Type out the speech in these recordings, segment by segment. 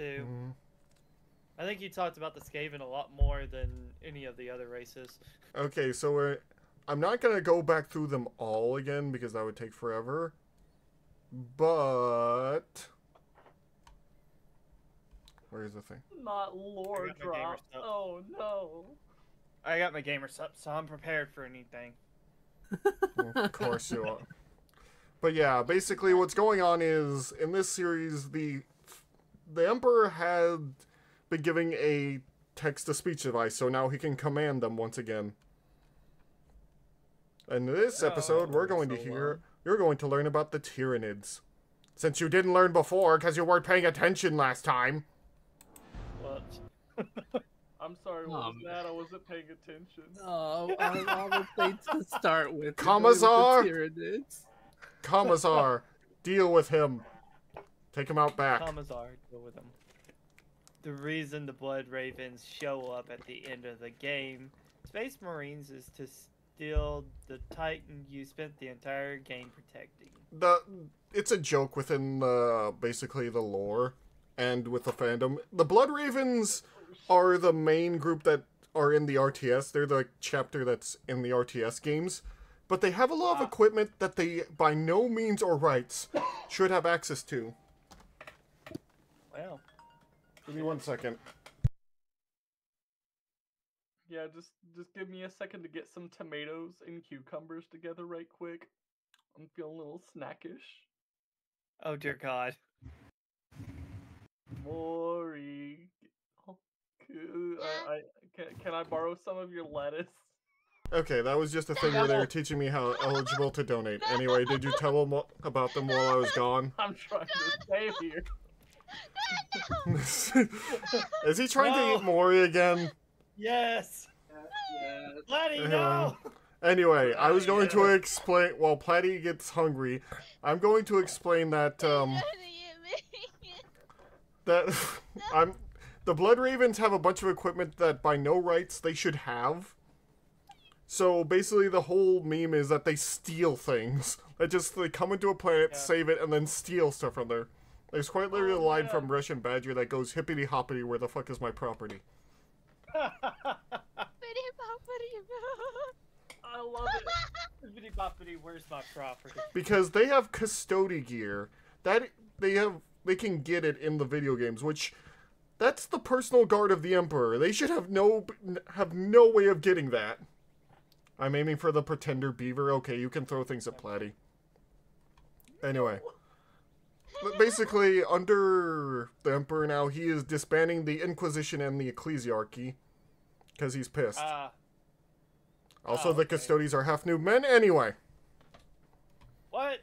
too. Mhm. I think you talked about the Skaven a lot more than any of the other races. Okay, so we're, I'm not gonna go back through them all again because that would take forever. But where's the thing? Not lore I drop. Oh no. I got my gamer up, so I'm prepared for anything. of course you are. But yeah, basically what's going on is in this series the the emperor had been giving a text to speech device, so now he can command them once again. In this episode, we're Oh, going to hear uh, you're going to learn about the Tyranids. Since you didn't learn before because you weren't paying attention last time. What? I'm sorry, what was Um, that? I wasn't paying attention. Oh, I all the things to start with. Commissar? Tyranids. Commissar, deal with him. Take him out back. Commissar, deal with them. The reason the Blood Ravens show up at the end of the game, Space Marines, is to steal the Titan you spent the entire game protecting. the it's a joke within the basically the lore and with the fandom. The Blood Ravens are the main group that are in the RTS. They're the chapter that's in the RTS games. But they have a lot of ah. equipment that they by no means or rights should have access to. Wow. Give me one second. Yeah, just just give me a second to get some tomatoes and cucumbers together right quick. I'm feeling a little snackish. Oh dear God. Mori. Oh, I, I, can, can I borrow some of your lettuce? Okay, that was just a thing where they were teaching me how eligible to donate. Anyway, did you tell them about them while I was gone? I'm trying to save here. Is he trying to eat Mori again? Yes. Yeah. Bloody Uh, no. Anyway, I was going to explain while Platty gets hungry. I'm going to explain that um that I'm the Blood Ravens have a bunch of equipment that by no rights they should have. So basically, the whole meme is that they steal things. They just they come into a planet, Yeah. save it, and then steal stuff from there. There's quite oh, literally a Oh, line yeah. from Russian Badger that goes hippity hoppity, where the fuck is my property? I love it. Bippity boppity, where's my property? because they have custody gear that they have they can get it in the video games which that's the personal guard of the emperor they should have no have no way of getting that i'm aiming for the pretender beaver okay you can throw things at platy anyway but basically under the emperor now he is disbanding the inquisition and the ecclesiarchy because he's pissed Ah, also oh, the okay. Custodes are half new men anyway what?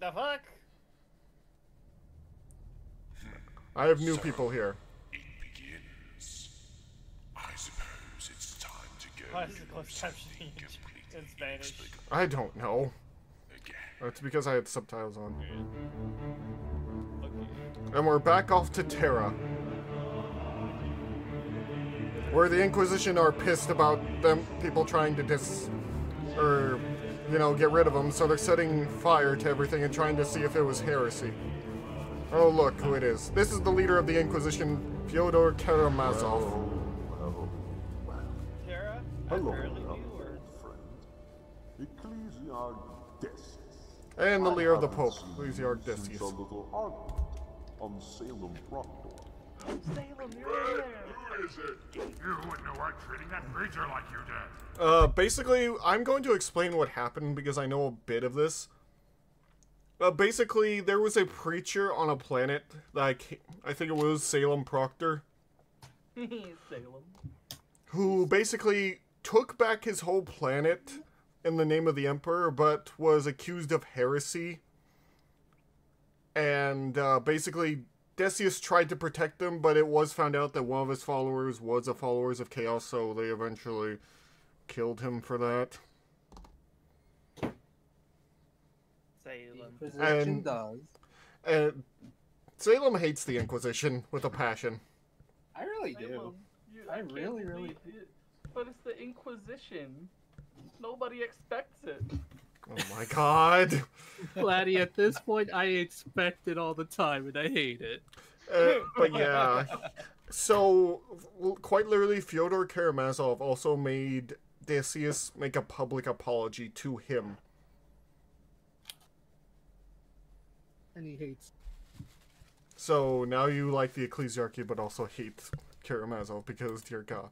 The fuck? i have new people here It begins. I suppose it's time to go. Why is the through closed something captioning in- Spanish? I don't know. Again. It's because I had subtitles on. Okay. And we're back off to Terra. Where the Inquisition are pissed about them people trying to dis or you know, get rid of them, so they're setting fire to everything and trying to see if it was heresy. Oh look who it is. This is the leader of the Inquisition, Fyodor Karamazov. Well, well, Tara, hello, barely young friend. Ecclesiarch Decius. And the I leader of the Pope, seen Ecclesiarch you since Decius. a little argument on Salem Proctor. Salem, you're there. Who is it? You wouldn't have treating that creature like you did. Uh, basically, I'm going to explain what happened because I know a bit of this. Uh, basically, there was a preacher on a planet, like, I think it was Salem Proctor, Salem. who basically took back his whole planet in the name of the Emperor, but was accused of heresy. And, uh, basically, Decius tried to protect him, but it was found out that one of his followers was a followers of Chaos, so they eventually killed him for that. Salem. Inquisition And- does. And Salem hates the Inquisition with a passion. I really do. Salem. You, I can't really, really believe it. But it's the Inquisition. Nobody expects it. Oh my god. Laddie, at this point, I expect it all the time, and I hate it. Uh, but yeah, so quite literally, Fyodor Karamazov also made Decius make a public apology to him. And he hates. So now you like the Ecclesiarchy, but also hate Karamazov because, dear God.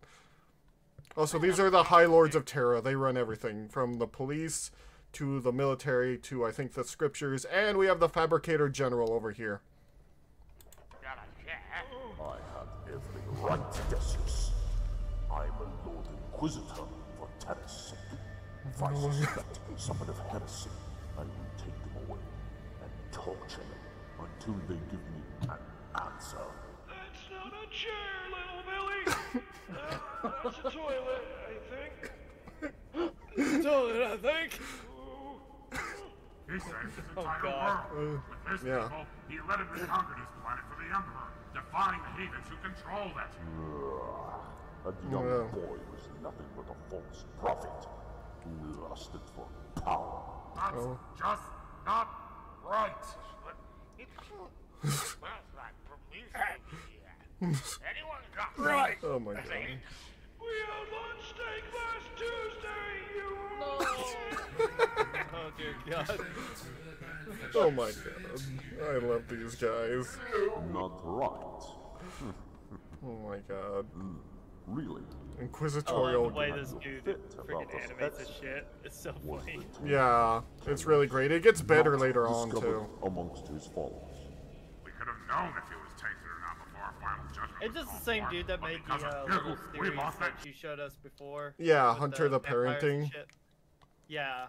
Also, these are the High Lords of Terra. They run everything from the police to the military to, I think, the scriptures, and we have the Fabricator General over here. I have every right, Decius. I'm a Lord Inquisitor for Terra's sake. If I suspect someone of heresy, I will take them away and torture them until they give me an answer. That's not a chair, little Billy. That's a toilet, I think. Toilet, I think. He saves his Oh, entire God. world. Uh, With this yeah. people, he led it conquered his planet for the Emperor, defying the heathens who controlled it. A young Well. boy was nothing but a false prophet who lusted for power. That's Oh. just not right. Right. Oh my god. We had lunch steak last Tuesday, you Oh dear God. Oh my god. I love these guys. Not right. Oh my god. Hmm. Really? Inquisitorial. love the way this dude your fit freaking about this animates his shit. It's so funny. Yeah, it's really great. It gets better later on too. Amongst his followers. We could have known if he was tainted or not before our final judgment. It's just the same dude that made the uh, you, we series lost that you showed us before. Yeah, Hunter the vampires and Parenting. Yeah.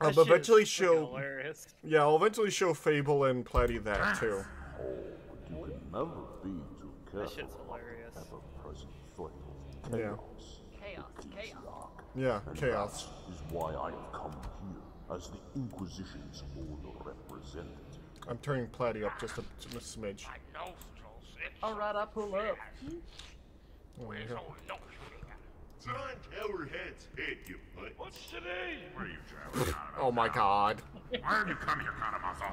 I'll That shit is eventually freaking show. Hilarious. Yeah, I'll eventually show Fable and Platy that too. Oh, you can never be too That shit's hilarious. the ever-present threat of Yeah. chaos. Chaos, chaos. Yeah, And chaos. That is why I have come here as the Inquisition's own representative. I'm turning Platy up just a, just a smidge. Alright, I pull up. Oh, yeah. It's on Towerhead's head, you butt. What's today? Where are you traveling out of? Oh my god. Why have you come here, Karamazov?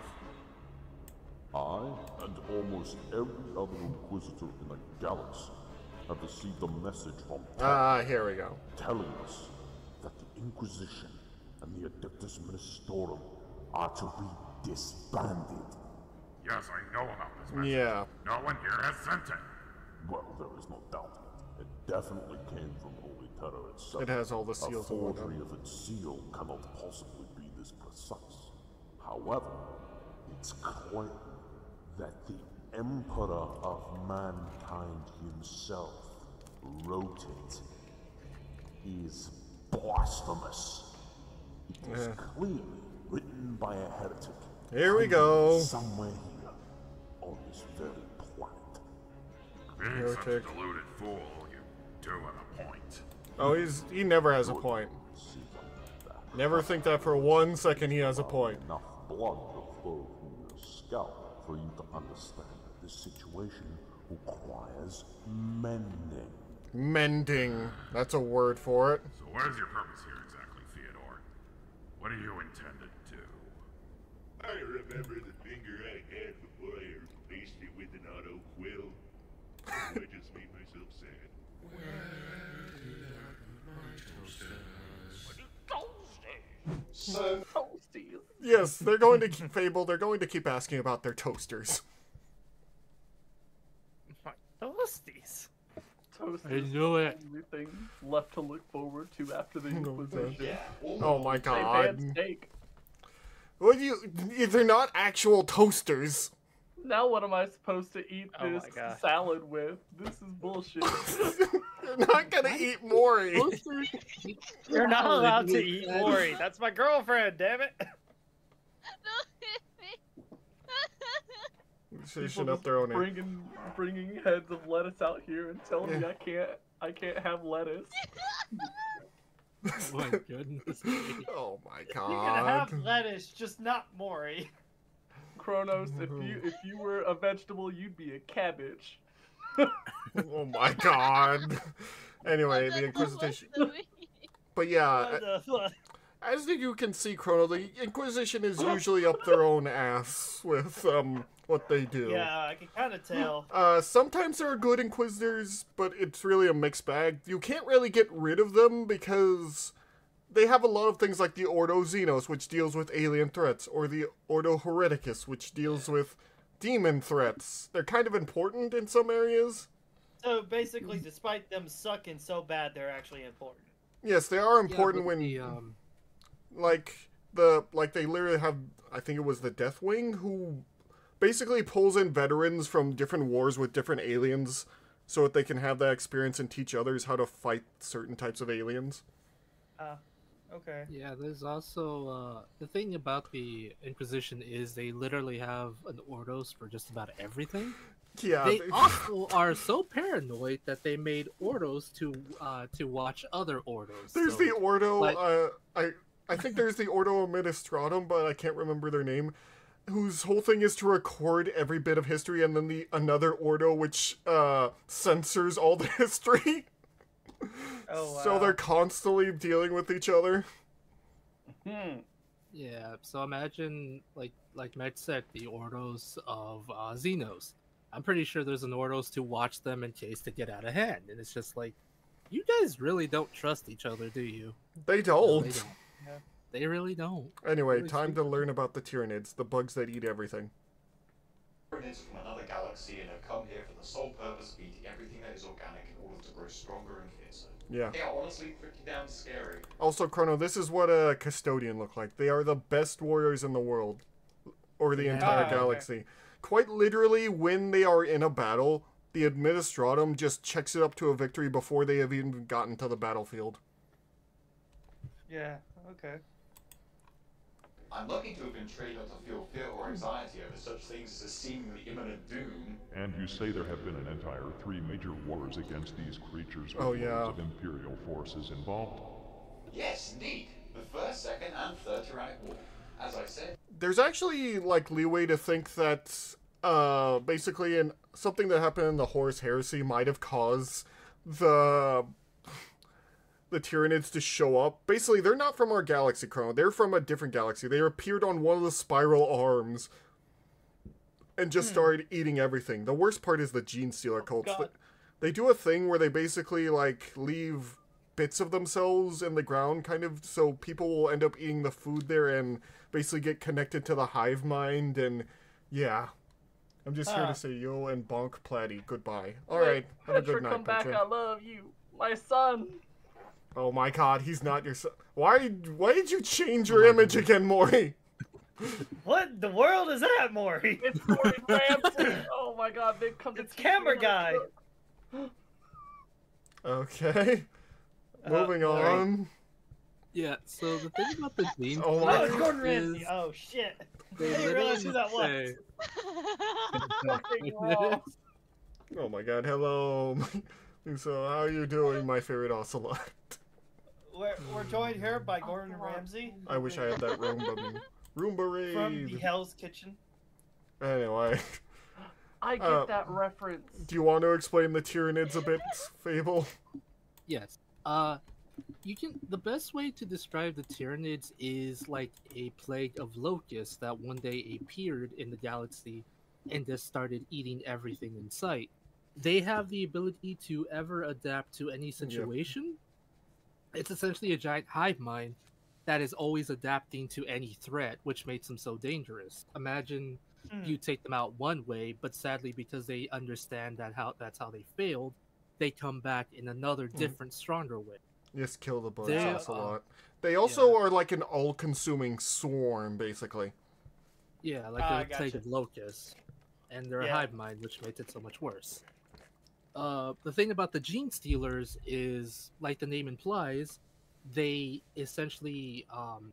I and almost every other Inquisitor in the galaxy have received a message from Ah, here we go. telling us that the Inquisition and the Adeptus Ministorum are to be disbanded. Yes, I know about this message. Yeah. No one here has sent it. Well, there is no doubt in it. It definitely came from Holy Terra itself. It has all the A seals and whatnot. forgery of its seal cannot possibly be this precise. However, it's clear that the Emperor of Mankind himself wrote it. He is blasphemous. It is Yeah. clearly written by a heretic. Here we go. Somewhere here, on this very planet. Being such a deluded fool, you do have a point. Oh, he's he never has a point. See them that Never think that for one second he has a point. enough blood will flow from your scalp for you to understand that this situation requires mending. Mending. That's a word for it. So what is your purpose here exactly, Theodore? What do you intend to do? I remember the finger I had before I replaced it with an auto quill. I just made myself sad. Toasty. Yes, they're going to keep Fable. They're going to keep asking about their toasters. My toasties. Toast I is knew it. the only thing left to look forward to after the Inquisition. Oh my god. banned steak. What do you? They're not actual toasters. Now what am I supposed to eat Oh this salad with? This is bullshit. You're not gonna eat Mori. You're not allowed to eat that. Mori. That's my girlfriend, damn it. Fishing People up just their own. bringing bringing heads of lettuce out here and telling me I can't I can't have lettuce. Oh my goodness. Oh my god! You can have lettuce, just not Mori. Kronos, if you if you were a vegetable, you'd be a cabbage. Oh my god. Anyway, the Inquisition. But yeah, What the fuck? as you can see, Chrono, the Inquisition is usually up their own ass with um what they do. Yeah, I can kind of tell. Uh, sometimes there are good Inquisitors, but it's really a mixed bag. You can't really get rid of them because they have a lot of things like the Ordo Xenos, which deals with alien threats, or the Ordo Hereticus, which deals with demon threats. They're kind of important in some areas. So basically, despite them sucking so bad, they're actually important. Yes, they are important but when the, um, like the like they literally have I think it was the Deathwing who basically pulls in veterans from different wars with different aliens so that they can have that experience and teach others how to fight certain types of aliens. Uh, okay. yeah, there's also uh, the thing about the Inquisition is they literally have an Ordos for just about everything. Yeah, they also are so paranoid that they made Ordos to uh, to watch other Ordos. there's so- the Ordo like- uh I I think there's the Ordo Administratum, but I can't remember their name. Whose whole thing is to record every bit of history, and then the another Ordo which uh censors all the history. Oh wow. So they're constantly dealing with each other. Hmm. Yeah, so imagine like like Meg said, the Ordos of uh, Xenos. I'm pretty sure there's an Ordos to watch them in case they get out of hand, and it's just like, you guys really don't trust each other, do you? They don't. they don't. They really don't. Anyway, Really time to learn about the Tyranids, the bugs that eat everything. Tyranids from another galaxy and have come here for the sole purpose of eating everything that is organic in order to grow stronger and. Yeah. They are honestly pretty damn scary. Also, Chrono, this is what a custodian look like. They are the best warriors in the world, or the Yeah. entire Ah, okay. galaxy. Quite literally, when they are in a battle, the Administratum just checks it up to a victory before they have even gotten to the battlefield. Yeah. Okay. I'm lucky to have been trained not to feel fear or anxiety over such things as a seemingly imminent doom. And you say there have been an entire three major wars against these creatures with Oh, yeah. of Imperial forces involved. Yes, indeed. The first, second, and third Tyrannic War. As I said, There's actually like leeway to think that uh basically in something that happened in the Horus Heresy might have caused the the Tyranids to show up. Basically, they're not from our galaxy, Chrono. They're from a different galaxy. They appeared on one of the spiral arms and just started eating everything. The worst part is the Gene Stealer cults. God. They do a thing where they basically like leave bits of themselves in the ground, kind of, so people will end up eating the food there and basically get connected to the hive mind. And yeah, I'm just here Ah. to say yo and Bonk Platty goodbye. All Wait, right, have a good night, come back. I love you, my son. Oh my God, he's not your son. Why? Why did you change your image again, Maury? What the world is that, Maury? It's Corey Ramsey. Oh my God, they've come It's teach me camera guy. Okay, Uh, moving Maury? on. Yeah, so the thing about the Gene Oh Oh, my it's Gordon Ramsay. Oh shit. they I didn't realize who that literally was. Fucking say- raw. Oh my God, hello. so how are you doing, my favorite ocelot? We're, we're joined here by Gordon Ramsay I wish I had that Roomba. me. Roomba from the. Hell's Kitchen. Anyway, I get Uh, that reference. do you want to explain the Tyranids a bit, Fable? Yes. Uh, you can. The best way to describe the Tyranids is like a plague of locusts that one day appeared in the galaxy and just started eating everything in sight. They have the ability to ever adapt to any situation. It's essentially a giant hive mind that is always adapting to any threat, which makes them so dangerous. Imagine Hmm. you take them out one way, but sadly, because they understand that how that's how they failed, they come back in another different, stronger way. Just kill the bugs, They, ocelot. They also are like an all-consuming swarm, basically. Yeah, like Ah, a plague of locusts, and they're a hive mind, which makes it so much worse. Uh, the thing about the gene stealers is, like the name implies, they essentially um,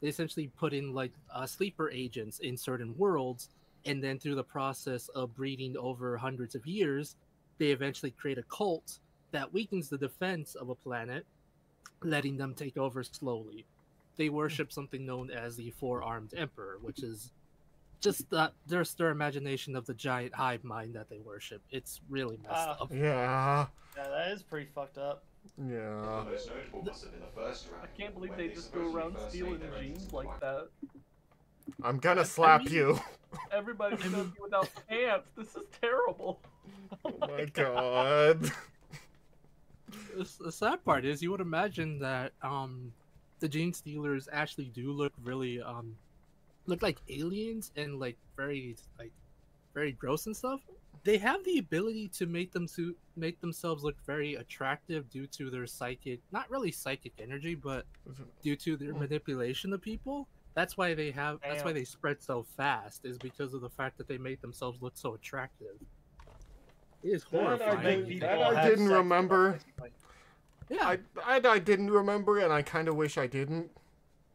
they essentially put in like uh, sleeper agents in certain worlds, and then through the process of breeding over hundreds of years, they eventually create a cult that weakens the defense of a planet, letting them take over slowly. They worship something known as the Four-Armed Emperor, which is just that there's their imagination of the giant hive mind that they worship. It's really messed Ah. up. Yeah, Yeah, that is pretty fucked up. yeah. the most notable must have been the first I can't believe when they just go around stealing made their genes entrance like that. I'm gonna slap mean- you. Everybody's gonna be without pants. This is terrible. Oh my god. The, the sad part is, you would imagine that um, the Gene Stealers actually do look really um, look like aliens and like very like very gross and stuff. They have the ability to make them to make themselves look very attractive due to their psychic, not really psychic energy, but mm-hmm. due to their mm. manipulation of people. That's why they have. That's why they spread so fast. Is because of the fact that they make themselves look so attractive. It is That I horrifying. didn't- that I didn't remember. basically. yeah, I, I I didn't remember, and I kind of wish I didn't.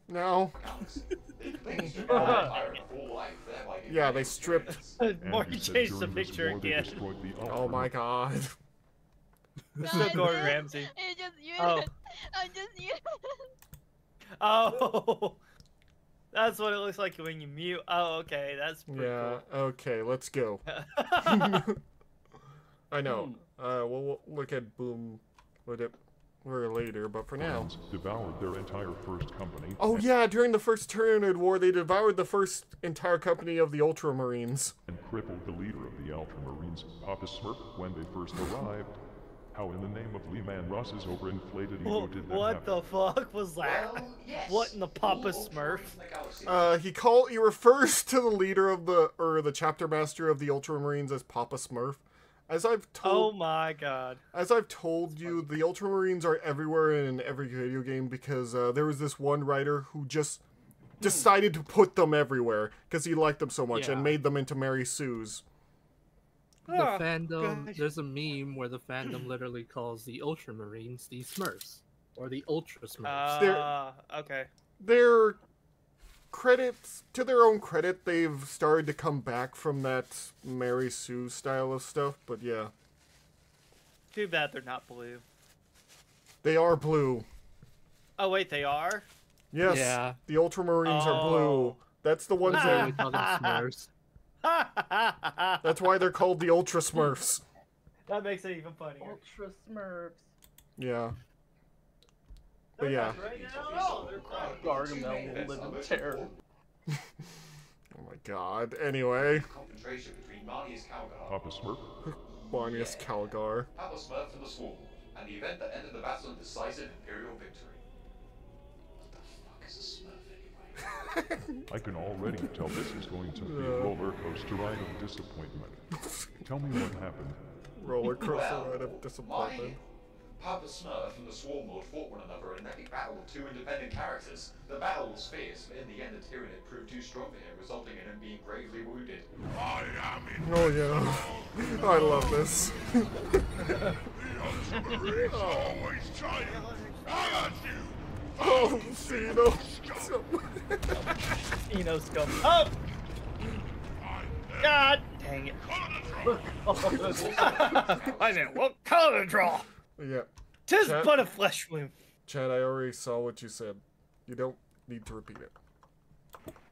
Now, Galaxy. They, they stripped the Empire of full life, thereby giving Yeah, they stripped- experience. Mark changed the picture again. the oh my god. This is Gordon. Ramsay. I just you. Oh. I'm just you. Oh, that's what it looks like when you mute. Oh, okay, that's pretty Yeah. Okay, let's go. I know. Uh, we'll, we'll look at Boom with it for later, but for now. Devoured their entire first company. Oh yeah, during the first Tyranid War, they devoured the first entire company of the Ultramarines. and crippled the leader of the Ultramarines, Papa Smurf, when they first arrived. How in the name of Leman Russ's overinflated ego Wha- did that what happen? the fuck was that? Well, yes. What in the Papa All Smurf? Ultramarines in the galaxy Uh, he call he refers to the leader of the or the chapter master of the Ultramarines as Papa Smurf. As I've told, Oh told my god. as I've told you, the Ultramarines are everywhere in every video game because uh, there was this one writer who just decided to put them everywhere because he liked them so much Yeah. and made them into Mary Sue's. the Ah, fandom gosh. there's a meme where the fandom literally calls the ultramarines the smurfs or the ultra smurfs There- Uh, okay. their credits to their own credit they've started to come back from that mary sue style of stuff but yeah Too bad they're not blue. they are blue Oh wait, they are. yes Yeah. the ultramarines are blue Oh. that's the ones that we call them smurfs that's why they're called the ultra smurfs that makes it even funnier. Ultra Smurfs. yeah but yeah not right now at all, they're fine. Gargamel will live in terror. oh my god anyway confrontation between Marneus Calgar, Papa Smurf? Barnius Yeah. Calgar Papa Smurf and the Swarm, and the event that ended the battle in decisive Imperial victory. What the fuck is a Smurf anyway? I can already tell this is going to be a roller coaster ride of disappointment. Tell me what happened. roller coaster Well, ride of my disappointment Papa Smurf and the Swarm Lord fought one another in an epic battle of two independent characters. The battle was fierce, but in the end the Tyranid proved too strong for him, resulting in him being gravely wounded. I am in oh yeah i love this always trying. I got you. oh Cena. Eno scum. Oh! God dang it. I mean, what color to draw? Yeah Tis Chat- but a flesh wound. Chad, I already saw what you said. You don't need to repeat it.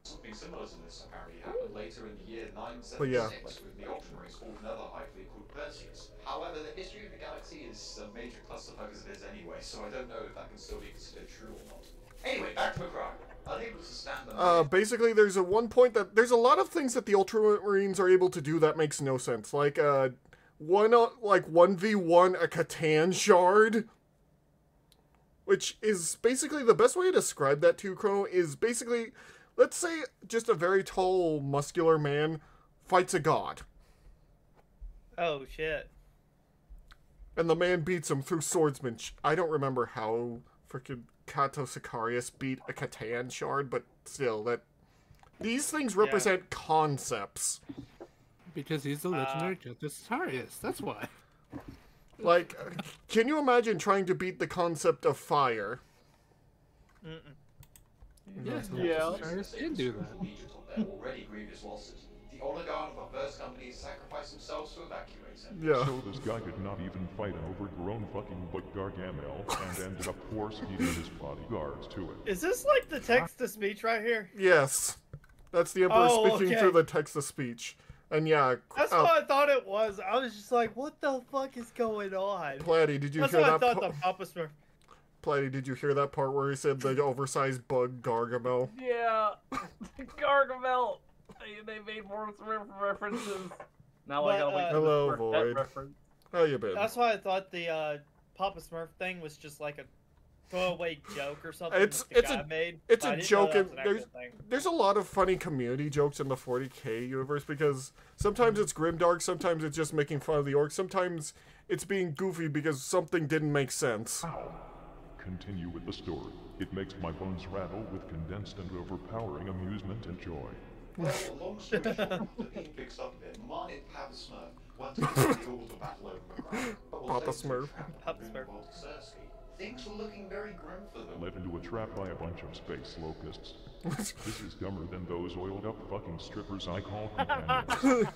Something similar to this apparently happened later in the year 976 But yeah. when the Ultramarines fought another hive fleet called Perseus. However, the history of the galaxy is a major clusterfuck as it is anyway, so I don't know if that can still be considered true or not. Anyway, back to Macragge. Unable to stand the Uh, basically, there's a one point that there's a lot of things that the Ultramarines are able to do that makes no sense. Like, uh, one, uh, like, 1v1 a C'tan shard. Which is basically the best way to describe that to Chrono, is basically, let's say just a very tall, muscular man fights a god. Oh shit. And the man beats him through swordsmanship. I don't remember how freaking Cato Sicarius beat a C'tan shard, but still, that these things represent concepts. Because he's the legendary uh, Justice Sarius. That's why. Like, can you imagine trying to beat the concept of fire? Mm-mm. Yes, Yeah. Justice Sarius can do that. Legion took their already grievous losses. The oligarch of our first company sacrificed themselves to evacuate him. Yeah. So this guy could not even fight an overgrown fucking but Gargamel and ended up force feeding his bodyguards to it. Is this like the text to speech right here? Yes. That's the Emperor Oh, speaking okay. through the text of speech. And yeah, That's uh, what I thought it was. I was just like, what the fuck is going on? Platty, did you That's hear what I that? thought po- the Papa Smurf. Platty, did you hear that part where he said the oversized bug Gargamel? Yeah, Gargamel. They, they made more re- references. Now I But, gotta wait uh, for Hello, the Smurfette Void. reference. How you been? That's why I thought the uh, Papa Smurf thing was just like a throwaway joke or something It's- that the it's a- guy made. it's I a didn't joke and was an actual there's- There's a lot of funny community jokes in the 40k universe because sometimes it's grimdark, sometimes it's just making fun of the orcs, sometimes it's being goofy because something didn't make sense. Continue with the story. It makes my bones rattle with condensed and overpowering amusement and joy. Well, long story short, the being fixed up a bit, Martin Papa Smurf went to the battle over Macragge, but Papa Smurf. Papa Smurf. World Cersei. Things were looking very grim for them. Led into a trap by a bunch of space locusts. this is dumber than those oiled up fucking strippers I call companions.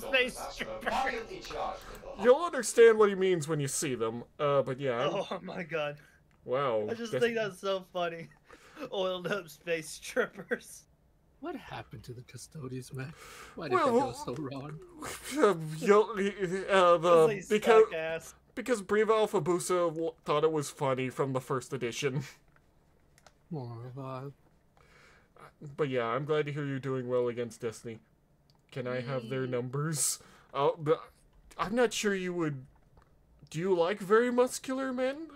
Space Violently charged with the You'll understand what he means when you see them. Uh, but yeah, I'm- Oh my god. wow. I just Des- think that's so funny. Oiled up space strippers. What happened to the custodians, man? Why did Well, they go so wrong? Uh, you'll- uh, because suck ass. Because Breva Alfabusa w- thought it was funny from the first edition. Oh, uh, But yeah, I'm glad to hear you're doing well against Destiny. Can I have their numbers? Oh, but I'm not sure you would. Do you like very muscular men,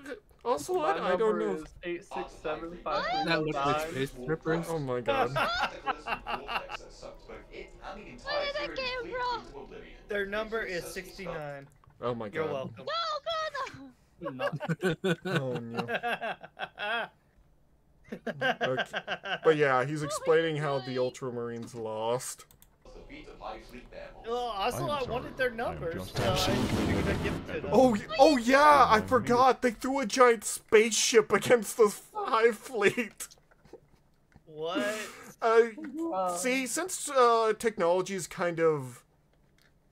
Ocelot? My I don't know. is eight six seven five that three looks like space strippers. Oh my god. Cataclysm vortex that sucked both it and the entire Where did that series came from? Their number is 69. Oh my You're god. welcome. No, God, Not Oh no. okay. But yeah, he's explaining how the Ultramarines lost. stuff, The feat of hive fleet behemoths. Well, I Ocelot wanted their numbers, just so I figured I'd give them. Oh, oh yeah, I forgot. They threw a giant spaceship against the Hive Fleet. What? Uh, see, since uh, technology's kind of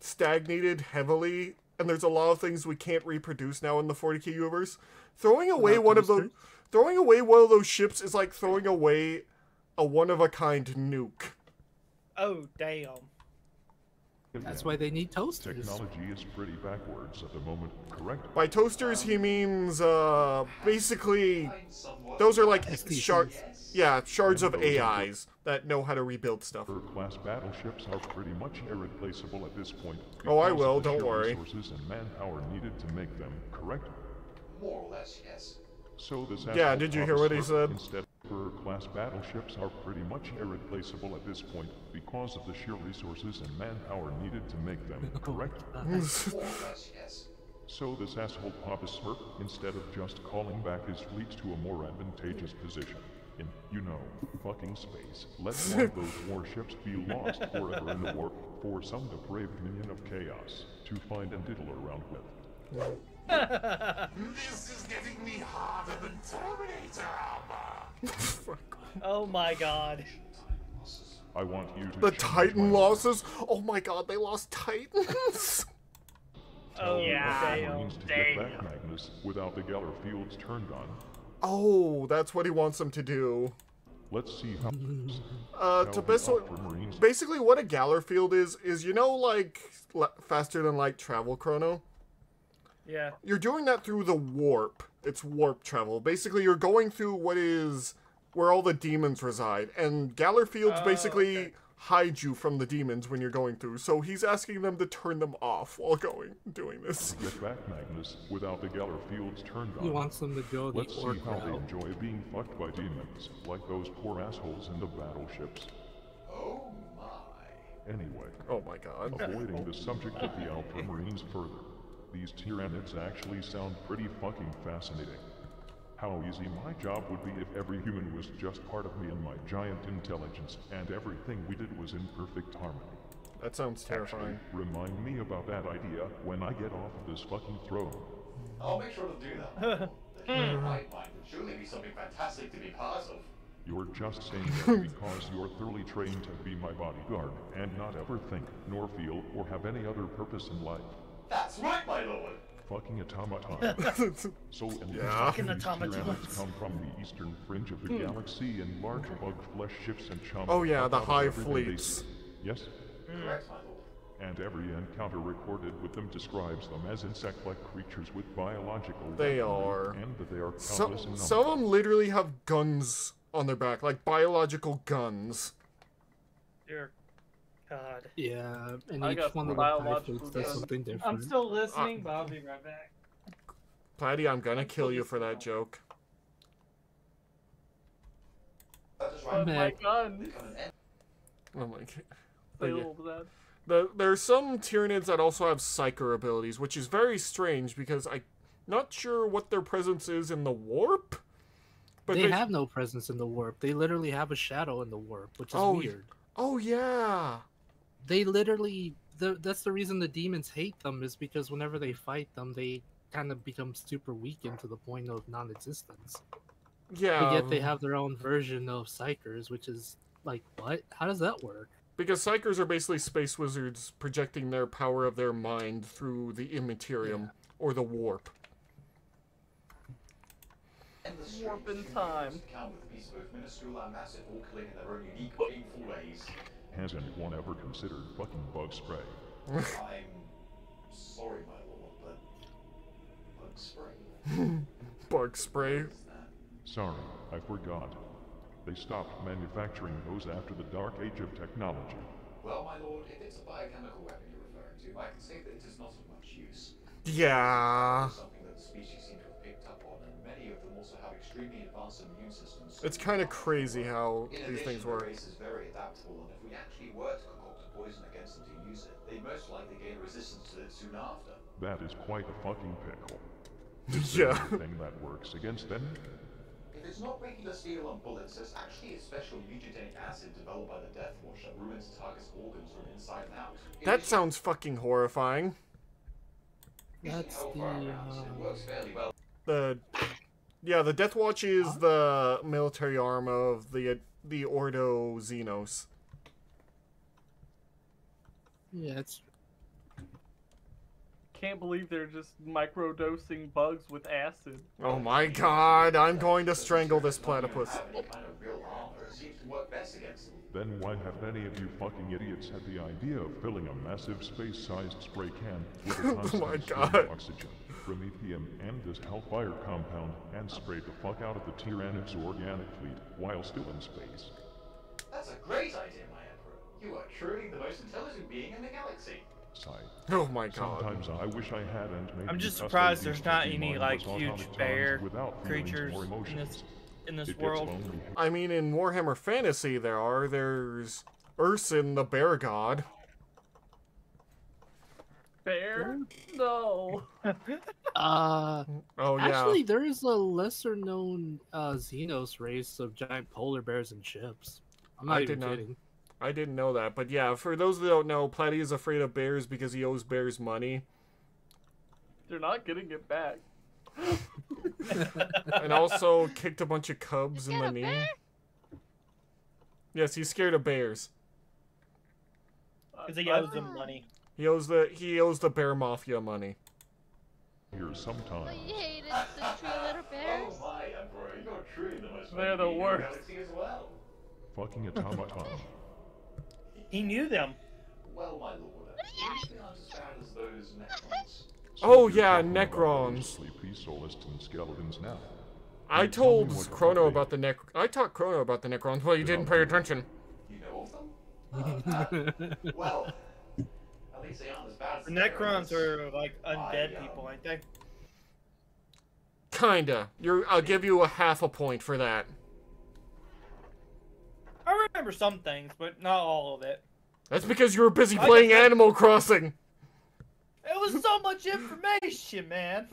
stagnated heavily, and there's a lot of things we can't reproduce now in the 40k universe, throwing away one of those, throwing away one of those ships is like throwing away a one of a kind nuke. Oh, damn. That's why they need toasters. Technology is pretty backwards at the moment, correct? By toasters, he means uh, basically those are like shards. Yeah, shards of AIs that know how to rebuild stuff. class battleships are pretty much irreplaceable at this point. Oh, I will, don't worry. Resources and manpower needed to make them, correct? more or less, yes. So this Yeah, did you hear what he said? Instead, class battleships are pretty much irreplaceable at this point because of the sheer resources and manpower needed to make them, correct? More or less, yes. So this asshole Papa Smurf, instead of just calling back his fleet to a more advantageous position in, you know, fucking space, let one of those warships be lost forever in the warp for some depraved minion of chaos to find and diddle around with. This is getting me harder than Terminator armor. Oh my god. I want you to The Titan my losses. Oh my god, they lost Titans. Oh, Yeah. damn. Marines to get back Magnus without the Geller fields turned on. oh, that's what he wants them to do. Let's see how. Uh, how to the best Ultramarines basically what a Geller field is is you know like le- faster than light travel chrono. Yeah. You're doing that through the warp. It's warp travel. Basically, you're going through what is where all the demons reside, and Geller fields Oh, basically okay. hide you from the demons when you're going through. So he's asking them to turn them off while going doing this. get back Magnus without the Geller fields turned on. He wants them to go the Let's see how they enjoy being fucked by demons, like those poor assholes in the battleships. Oh my. Anyway, Oh my god. avoiding the subject of the Ultramarines further, these Tyranids actually sound pretty fucking fascinating. How easy my job would be if every human was just part of me and my giant intelligence, and everything we did was in perfect harmony. That sounds terrifying. Remind me about that idea when I get off of this fucking throne. I'll make sure to do that. the human hive mind would surely be something fantastic to be part of. You're just saying that because you're thoroughly trained to be my bodyguard and not ever think, nor feel, or have any other purpose in life. That's right, my lord. Fucking automaton. so, and these Fucking these automatons. Come from the eastern fringe of the galaxy in large bug flesh ships and chomp Oh yeah, the high of hive fleets. Yes? Correct, my lord. and every encounter recorded with them describes them as insect-like creatures with biological They are. and that they are countless Some, some of them literally have guns on their back, like biological guns. Dear God. Yeah, and I each got one of the biological typhus does something different. I'm still listening, but I'll be right back. Platty, I'm gonna kill you for that joke. That is But right. my Mac. gun Become Oh my god. But yeah. The, there are some Tyranids that also have Psyker abilities, which is very strange because I'm not sure what their presence is in the warp. But they have no presence in the warp. They literally have a shadow in the warp, which is Oh, weird. Oh yeah. They literally the, that's the reason the demons hate them is because whenever they fight them, they kind of become super weakened to the point of non-existence. Yeah. But yet they um, have their own version of psykers, which is like what? How does that work? Because Psykers are basically space wizards projecting their power of their mind through the Immaterium or the warp. endless Warp strange in human time. Beings Account with the piece of both minuscule and massive, all killing in their own unique, painful ways. Has anyone ever considered fucking bug spray? I'm sorry, my lord, but bug spray. Bug spray. What is that? Sorry, I forgot. They stopped manufacturing those after the dark age of technology. Well, my lord, if it's a biochemical weapon you're referring to, I can say that it is not of much use. Yeah. Also have extremely advanced immune systems. It's kind of crazy how In these things addition, work. The race is very adaptable, and if we actually were to concoct a poison against them to use it, they'd most likely gain resistance to it soon after. That is quite a fucking pickle. Yeah. Anything that works against them? If it's not regular steel and bullets, there's actually a special mutagenic acid developed by the Death Watch that ruins target's organs from inside and out. It That is sounds fucking horrifying. That's the, hellfire rounds, It works fairly well. The yeah, the Death Watch is the military arm of the the Ordo Xenos. Yeah, it's Can't believe they're just microdosing bugs with acid. Oh my god, I'm going to strangle this platypus. Have any kind of real armor, it seems to work best against them. Then why have any of you fucking idiots had the idea of filling a massive space-sized spray can with a Oh constant my God. of oxygen, promethium, and this hellfire compound, and sprayed the fuck out of the Tyranid's organic fleet while still in space? That's a great idea, my Emperor. You are truly the most intelligent being in the galaxy. Sigh. Oh my god. Sometimes I wish I hadn't. maybe I'm just surprised there's not any like huge bear without creatures or in this in this It world. I mean, in Warhammer Fantasy, there are. There's Ursun, the bear god. Bear? No. uh Oh yeah. actually there is a lesser known uh Xenos race of giant polar bears and chips. I'm not I even did not- kidding. I didn't know that, but yeah. For those that don't know, Platy is afraid of bears because he owes bears money, They're not getting it back. and also kicked a bunch of cubs in the knee. bear? Yes, he's scared of bears. Because he owes them ah. money. He owes the he owes the bear mafia money. Here sometime. But you hated the three little bears? Oh my Emperor, you're truly the They're the worst. well. Fucking automaton. He knew them. Well, my lord, uh, usually aren't as bad as those Necrons. Oh, yeah, talking about those Necrons. Sleepy Solistan skeletons now. I Hey, tell me told Chrono about the nec. I taught Chrono about the Necrons, but he didn't pay attention. You know of them? Uh, well, at least they aren't as bad as The Necrons Necrons. are like undead I, um, people, ain't they? Kinda. You're. I'll give you a half a point for that. I remember some things, but not all of it. That's because you were busy playing Animal Crossing. It was so much information, man.